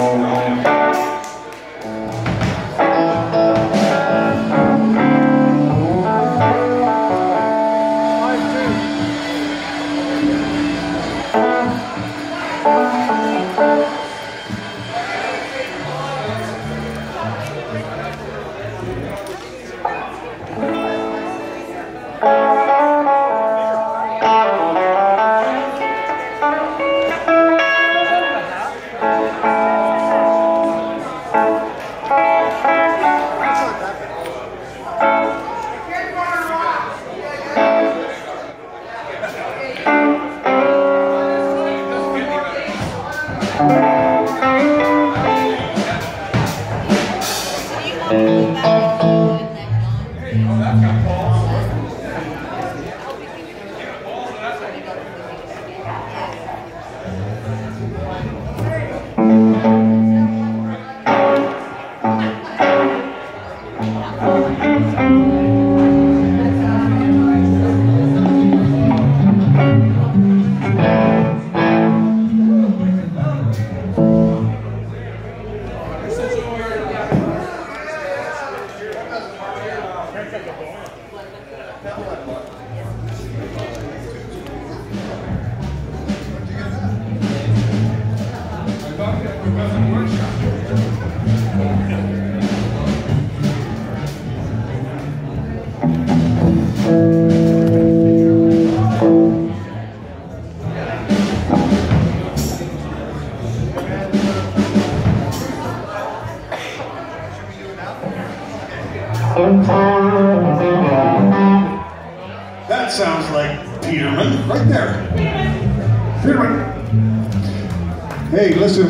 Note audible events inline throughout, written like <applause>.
Música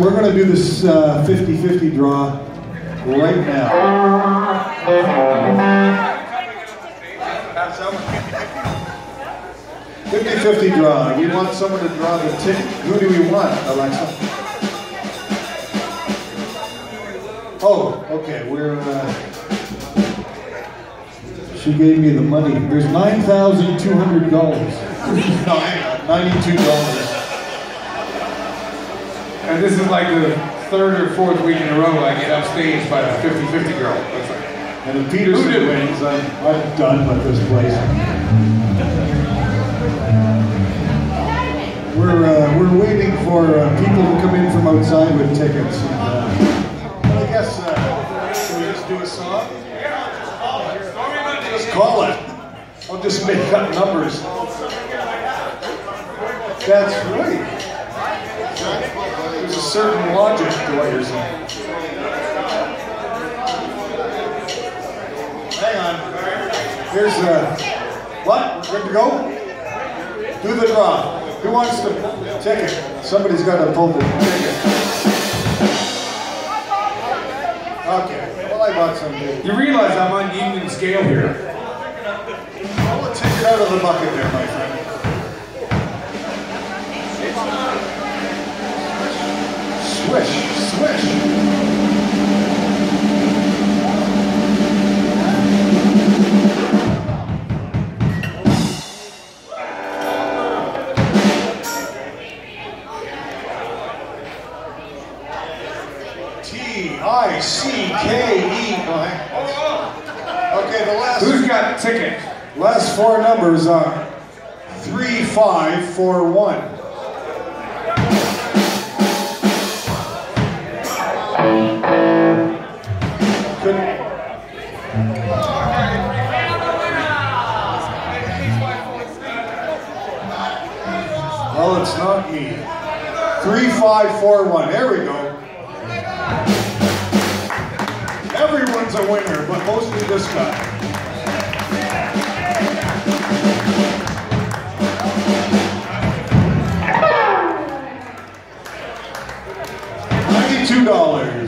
we're going to do this 50-50 draw right now. 50-50 draw. We want someone to draw the ticket. Who do we want, Alexa? Oh, okay. We're. Uh, she gave me the money. There's nine thousand two hundred dollars. <laughs> Ninety-two dollars. And this is like the third or fourth week in a row I get upstaged by the 50-50 girl. Like, And if Peterson wins, I'm, I'm done with this place. We're, uh, we're waiting for uh, people to come in from outside with tickets. And, uh, I guess, uh, we just do a song? Just call it. I'll just make up numbers. That's right. A certain logic to what you're saying. Hang on. Here's uh what? Good to go? Do the draw. Who wants the it? Somebody's got to pull the ticket. Okay. Well, I bought some. too. you realize I'm on even scale here. Pull the ticket out of the bucket there, my friend. Swish, swish. T I C K E. Okay, the last. Who's got ticket? Last four numbers are three, five, four, one. It's not me. 3541. There we go. Everyone's a winner, but mostly this guy. $92.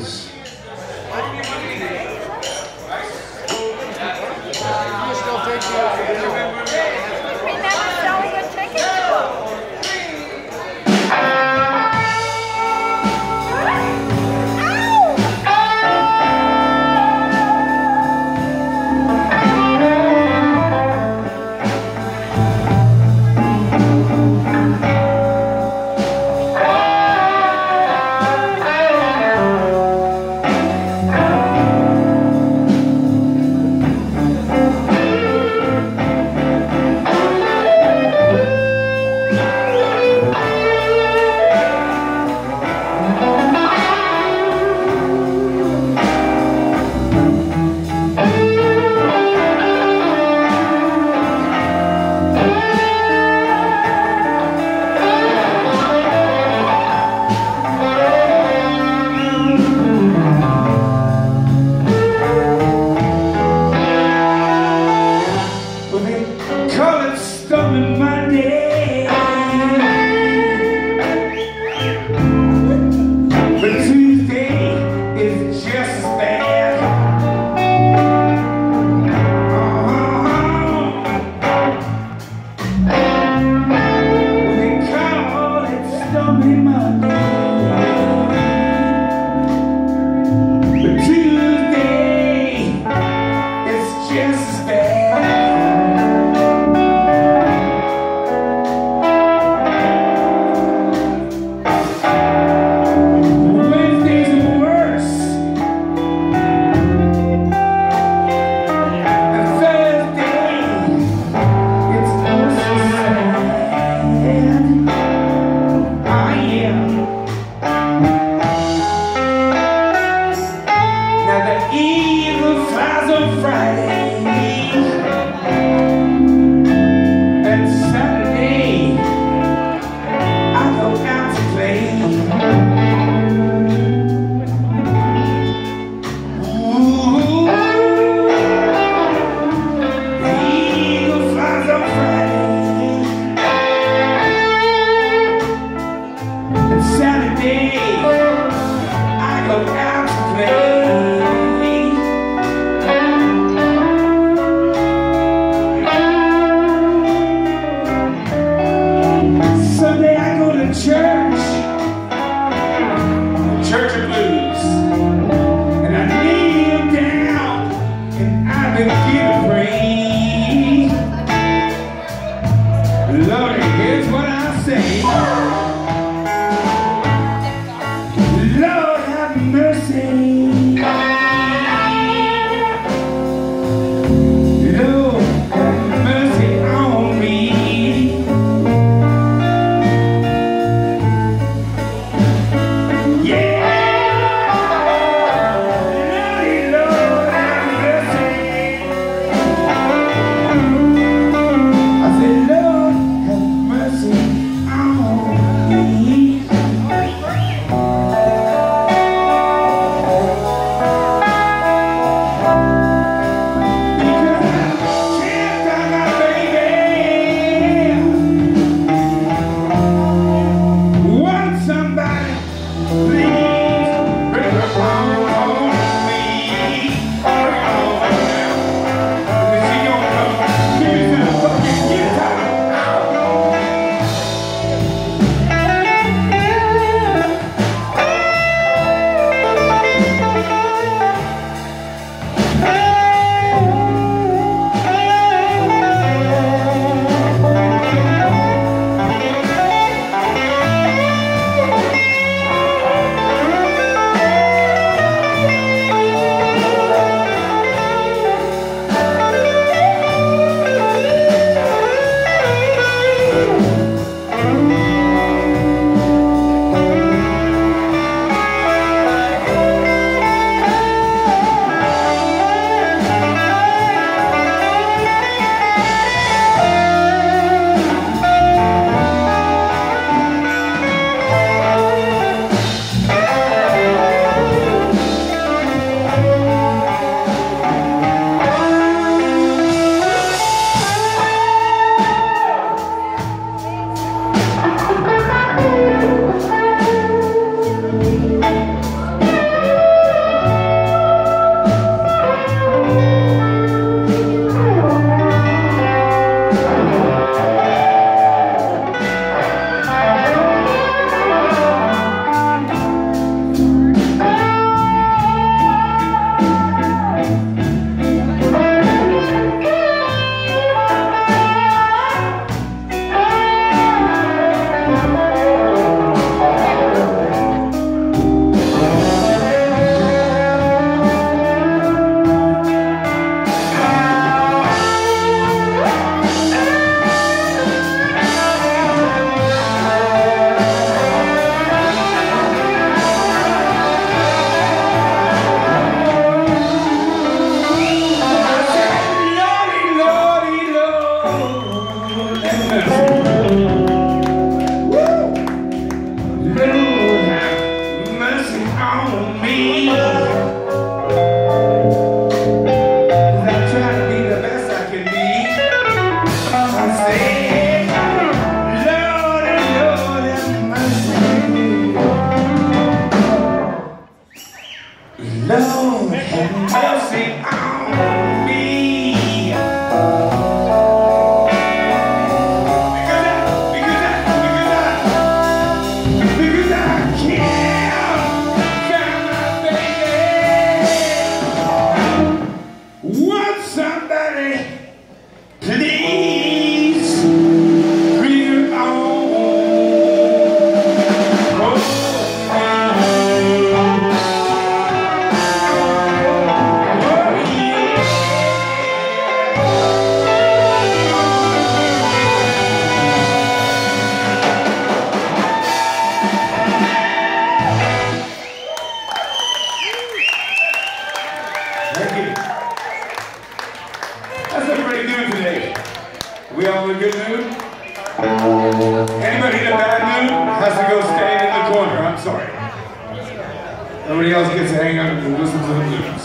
We all in a good mood? Anybody in a bad mood has to go stand in the corner. I'm sorry. Nobody else gets to hang out and listen to the news.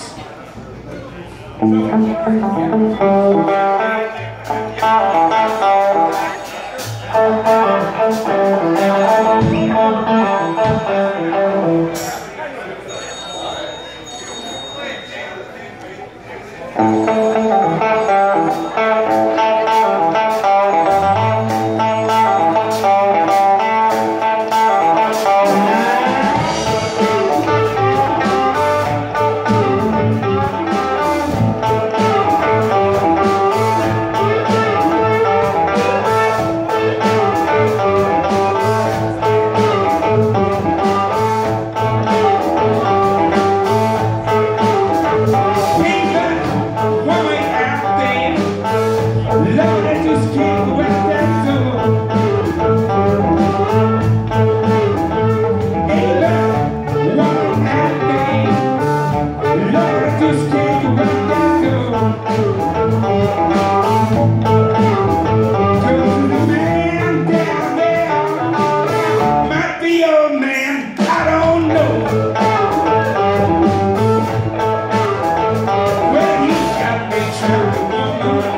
Bye.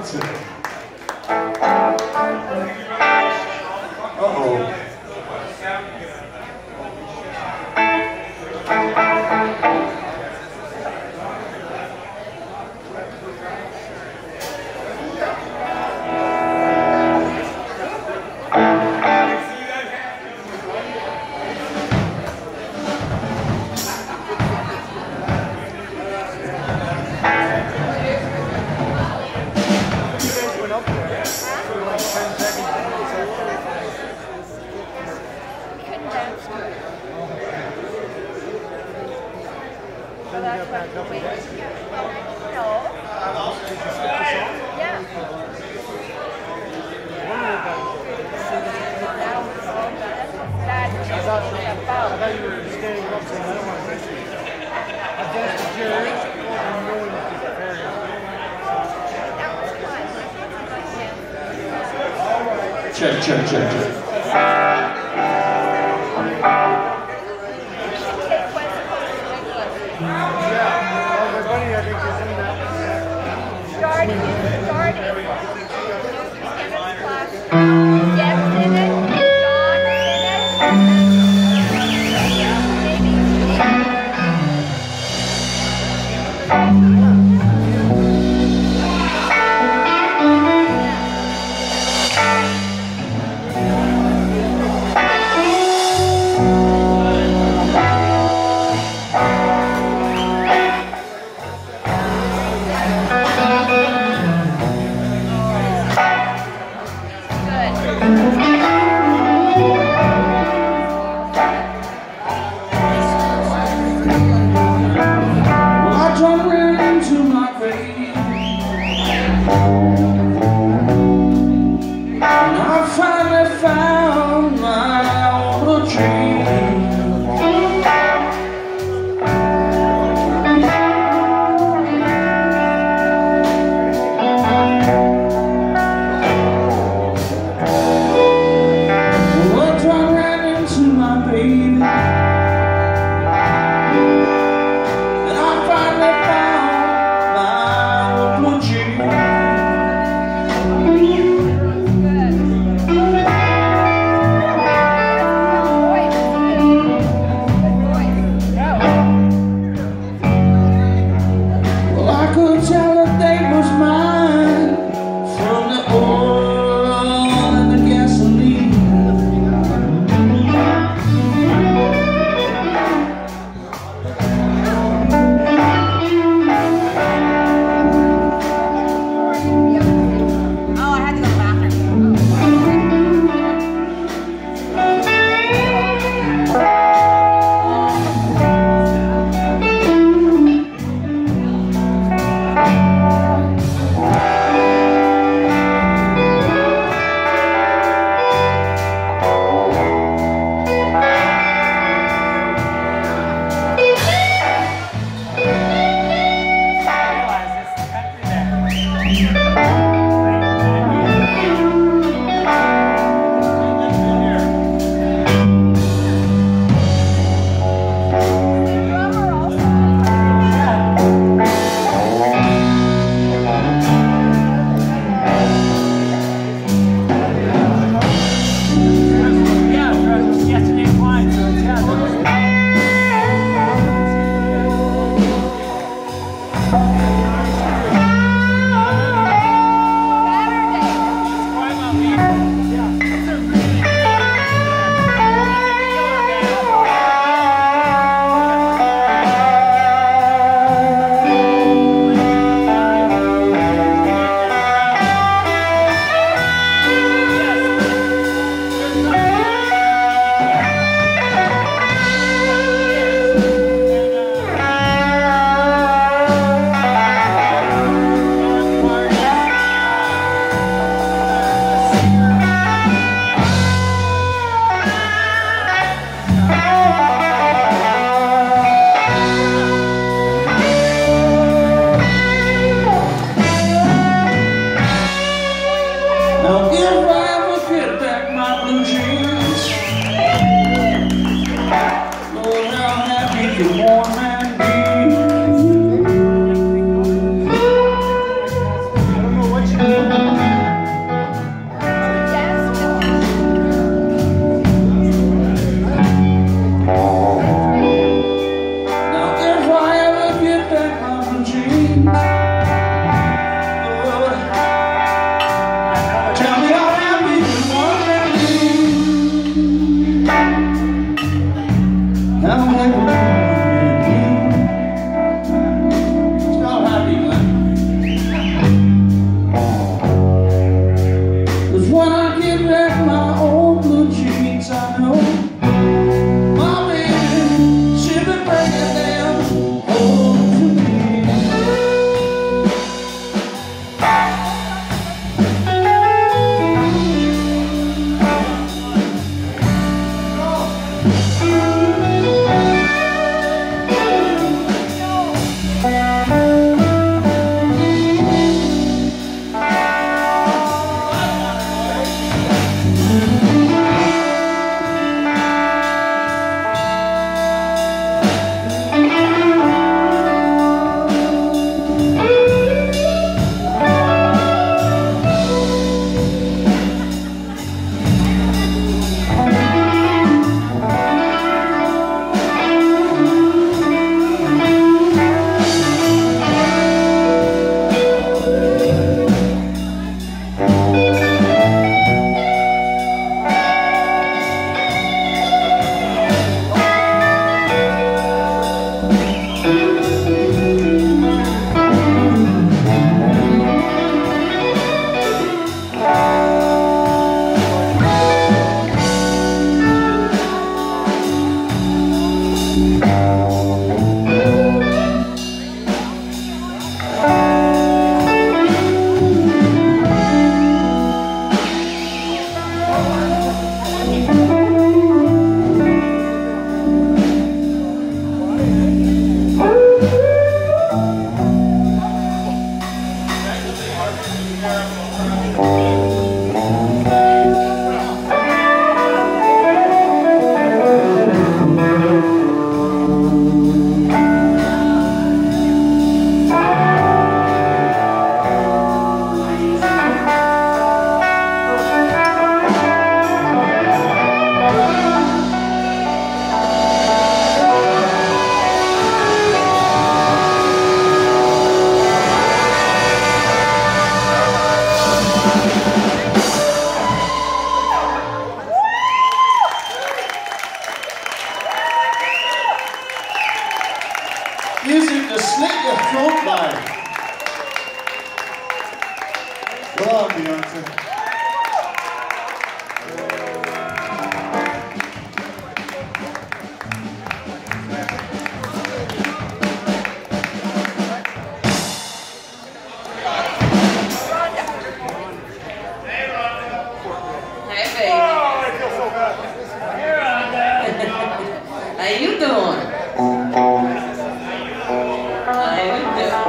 Is Started. Kevin's class.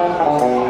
Música